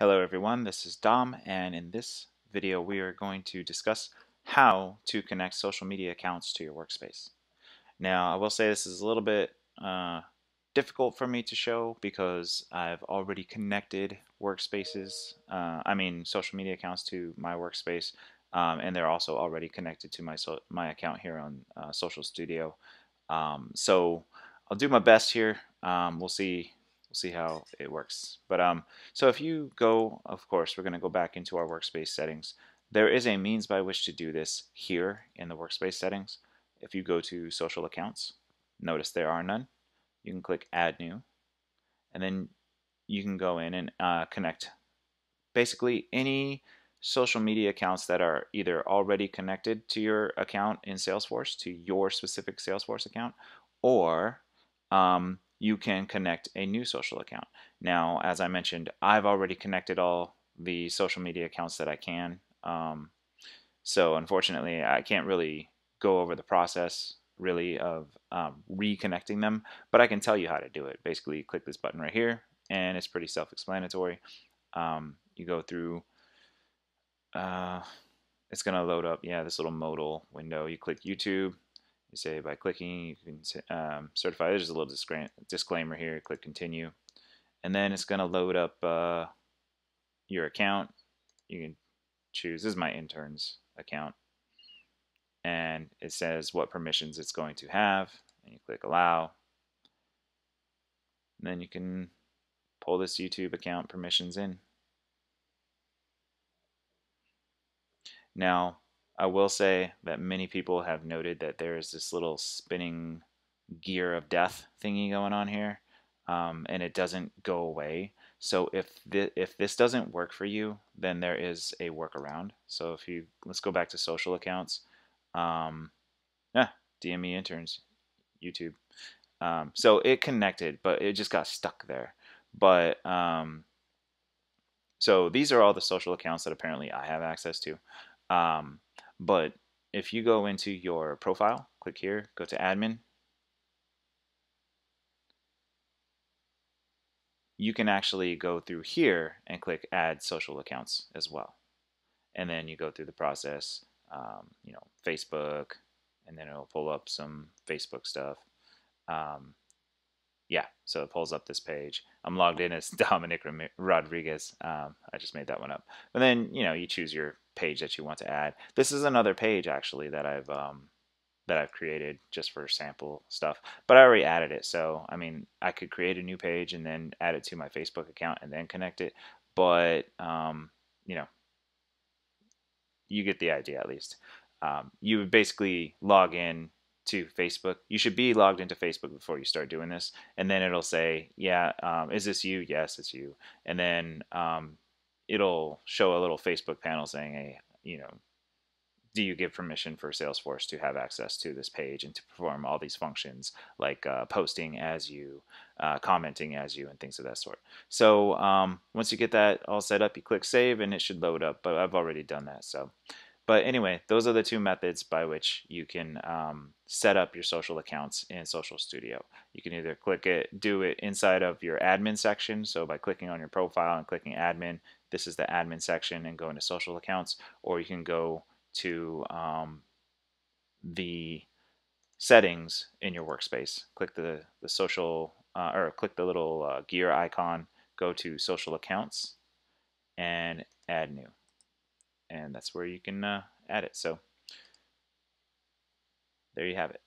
Hello everyone, this is Dom and in this video we are going to discuss how to connect social media accounts to your workspace. Now I will say this is a little bit uh, difficult for me to show because I've already connected workspaces, uh, I mean social media accounts to my workspace um, and they're also already connected to my, so my account here on uh, Social Studio. Um, so I'll do my best here. Um, we'll see we'll see how it works. But um, so if you go, of course, we're going to go back into our workspace settings. There is a means by which to do this here in the workspace settings. If you go to social accounts, notice there are none. You can click add new, and then you can go in and uh, connect basically any social media accounts that are either already connected to your account in Salesforce, to your specific Salesforce account, or um, you can connect a new social account. Now, as I mentioned, I've already connected all the social media accounts that I can. Um, so unfortunately, I can't really go over the process really of um, reconnecting them, but I can tell you how to do it. Basically, click this button right here, and it's pretty self-explanatory. Um, you go through, uh, it's going to load up, yeah, this little modal window. You click YouTube, you say by clicking, you can um, certify. There's a little disclaimer here. Click continue. And then it's going to load up uh, your account. You can choose, this is my intern's account. And it says what permissions it's going to have. And you click allow. And then you can pull this YouTube account permissions in. Now, I will say that many people have noted that there is this little spinning gear of death thingy going on here, um, and it doesn't go away. So if if this doesn't work for you, then there is a workaround. So if you let's go back to social accounts, um, yeah, DME interns, YouTube. Um, so it connected, but it just got stuck there. But um, so these are all the social accounts that apparently I have access to. Um, but if you go into your profile, click here, go to admin, you can actually go through here and click add social accounts as well. And then you go through the process, um, you know, Facebook, and then it'll pull up some Facebook stuff. Um, yeah, so it pulls up this page. I'm logged in as Dominic Rodriguez. Um, I just made that one up. And then, you know, you choose your page that you want to add. This is another page actually that I've um, that I've created just for sample stuff, but I already added it. So I mean, I could create a new page and then add it to my Facebook account and then connect it. But um, you know, you get the idea at least. Um, you would basically log in to Facebook. You should be logged into Facebook before you start doing this, and then it'll say, "Yeah, um, is this you? Yes, it's you." And then um, it'll show a little Facebook panel saying, hey, you know, do you give permission for Salesforce to have access to this page and to perform all these functions like uh, posting as you, uh, commenting as you, and things of that sort. So um, once you get that all set up, you click save and it should load up, but I've already done that. So, But anyway, those are the two methods by which you can um, set up your social accounts in Social Studio. You can either click it, do it inside of your admin section, so by clicking on your profile and clicking admin, this is the admin section and go into social accounts, or you can go to um, the settings in your workspace. Click the, the social, uh, or click the little uh, gear icon, go to social accounts, and add new. And that's where you can uh, add it. So there you have it.